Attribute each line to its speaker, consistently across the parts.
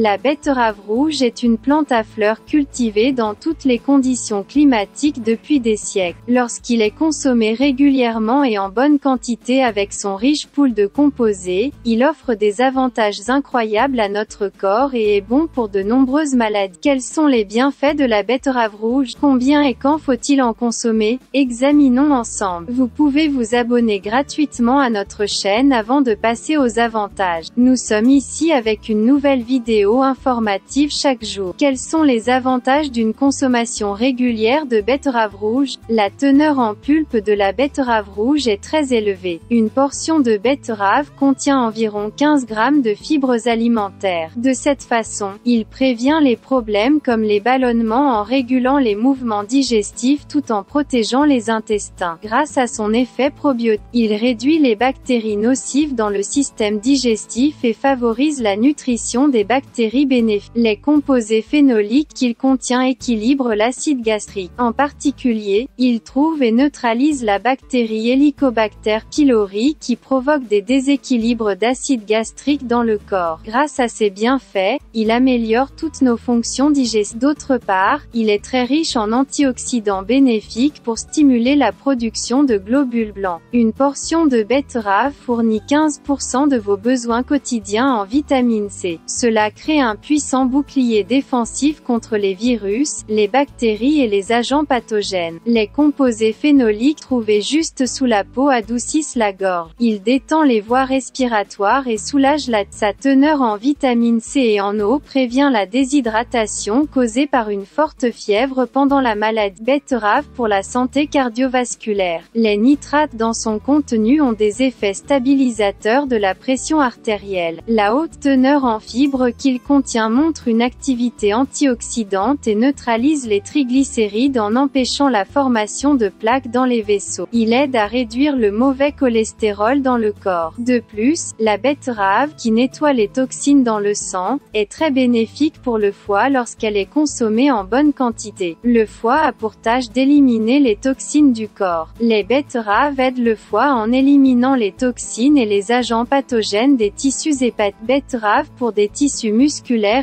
Speaker 1: La betterave rouge est une plante à fleurs cultivée dans toutes les conditions climatiques depuis des siècles. Lorsqu'il est consommé régulièrement et en bonne quantité avec son riche pool de composés, il offre des avantages incroyables à notre corps et est bon pour de nombreuses maladies. Quels sont les bienfaits de la betterave rouge? Combien et quand faut-il en consommer? Examinons ensemble. Vous pouvez vous abonner gratuitement à notre chaîne avant de passer aux avantages. Nous sommes ici avec une nouvelle vidéo informative chaque jour. Quels sont les avantages d'une consommation régulière de betterave rouge La teneur en pulpe de la betterave rouge est très élevée. Une portion de betterave contient environ 15 grammes de fibres alimentaires. De cette façon, il prévient les problèmes comme les ballonnements en régulant les mouvements digestifs tout en protégeant les intestins. Grâce à son effet probiotique, il réduit les bactéries nocives dans le système digestif et favorise la nutrition des bactéries Les composés phénoliques qu'il contient équilibrent l'acide gastrique. En particulier, il trouve et neutralise la bactérie Helicobacter pylori qui provoque des déséquilibres d'acide gastrique dans le corps. Grâce à ses bienfaits, il améliore toutes nos fonctions digestives. D'autre part, il est très riche en antioxydants bénéfiques pour stimuler la production de globules blancs. Une portion de betterave fournit 15% de vos besoins quotidiens en vitamine C. Cela crée un puissant bouclier défensif contre les virus, les bactéries et les agents pathogènes. Les composés phénoliques trouvés juste sous la peau adoucissent la gorge. Il détend les voies respiratoires et soulage la sa teneur en vitamine C et en eau prévient la déshydratation causée par une forte fièvre pendant la maladie betterave pour la santé cardiovasculaire. Les nitrates dans son contenu ont des effets stabilisateurs de la pression artérielle. La haute teneur en fibres qu'il contient montre une activité antioxydante et neutralise les triglycérides en empêchant la formation de plaques dans les vaisseaux. Il aide à réduire le mauvais cholestérol dans le corps. De plus, la betterave, qui nettoie les toxines dans le sang, est très bénéfique pour le foie lorsqu'elle est consommée en bonne quantité. Le foie a pour tâche d'éliminer les toxines du corps. Les betteraves aident le foie en éliminant les toxines et les agents pathogènes des tissus hépatique. Betterave pour des tissus musculaires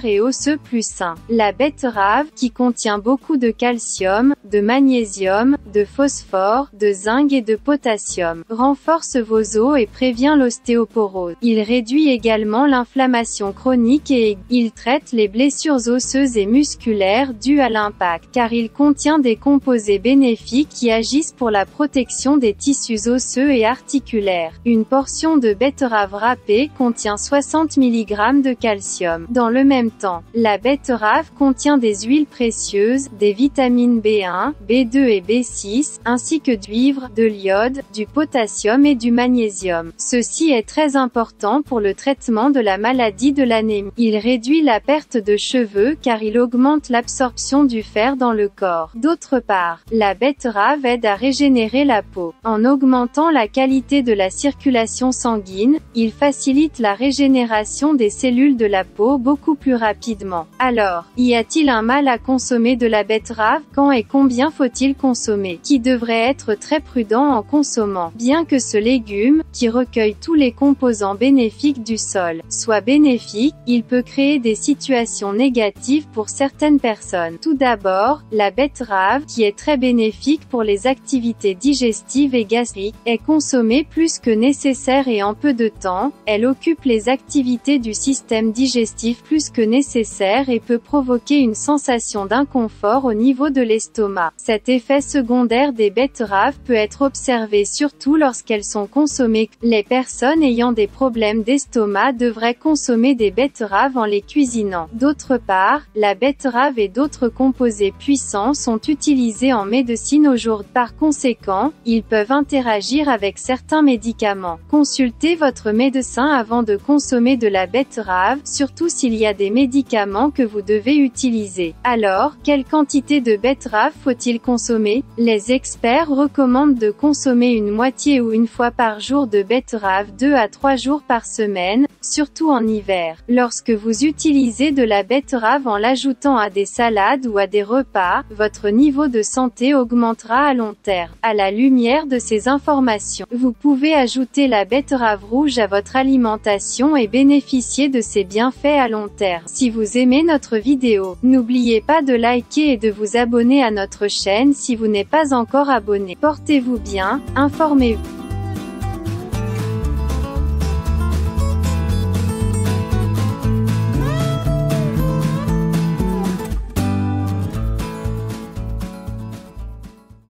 Speaker 1: et osseux plus sains. La betterave, qui contient beaucoup de calcium, de magnésium, de phosphore, de zinc et de potassium, renforce vos os et prévient l'ostéoporose. Il réduit également l'inflammation chronique et il traite les blessures osseuses et musculaires dues à l'impact, car il contient des composés bénéfiques qui agissent pour la protection des tissus osseux et articulaires. Une portion de betterave râpée contient 60 mg de calcium. Dans le même temps, la betterave contient des huiles précieuses, des vitamines B1, B2 et B6, ainsi que du cuivre, de l'iode, du potassium et du magnésium. Ceci est très important pour le traitement de la maladie de l'anémie. Il réduit la perte de cheveux car il augmente l'absorption du fer dans le corps. D'autre part, la betterave aide à régénérer la peau. En augmentant la qualité de la circulation sanguine, il facilite la régénération des cellules de la peau beaucoup plus rapidement. Alors, y a-t-il un mal à consommer de la betterave Quand et combien faut-il consommer? Qui devrait être très prudent en consommant? Bien que ce légume, qui recueille tous les composants bénéfiques du sol, soit bénéfique, il peut créer des situations négatives pour certaines personnes. Tout d'abord, la betterave, qui est très bénéfique pour les activités digestives et gastriques, est consommée plus que nécessaire et en peu de temps, elle occupe les activités du système digestif plus que nécessaire et peut provoquer une sensation d'inconfort au niveau de l'estomac. Cet effet secondaire des betteraves peut être observé surtout lorsqu'elles sont consommées. Les personnes ayant des problèmes d'estomac devraient consommer des betteraves en les cuisinant. D'autre part, la betterave et d'autres composés puissants sont utilisés en médecine aujourd'hui. Par conséquent, ils peuvent interagir avec certains médicaments. Consultez votre médecin avant de consommer de la betterave, surtout s'il y a des médicaments que vous devez utiliser. Alors, quelle quantité de betterave faut-il consommer? Les experts recommandent de consommer une moitié ou une fois par jour de betterave 2 à 3 jours par semaine, surtout en hiver. Lorsque vous utilisez de la betterave en l'ajoutant à des salades ou à des repas, votre niveau de santé augmentera à long terme. À la lumière de ces informations, vous pouvez ajouter la betterave rouge à votre alimentation et bénéficier de ses bienfaits long terme. Si vous aimez notre vidéo, n'oubliez pas de liker et de vous abonner à notre chaîne si vous n'êtes pas encore abonné. Portez-vous bien, informez-vous.